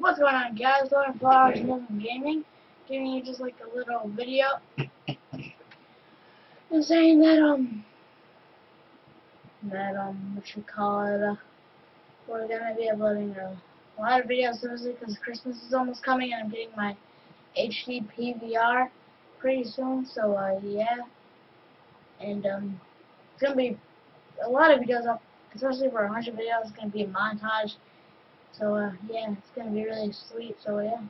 what's going on guys? Lauren Flo and Justin Gaming giving you just like a little video. And saying that um that um what you call it uh, we're gonna be uploading a, lot of videos obviously because Christmas is almost coming and I'm getting my HD PVR pretty soon so uh yeah. And um it's gonna be a lot of videos up especially for a hundred videos it's gonna be a montage so uh, yeah, it's gonna be really sweet. So yeah.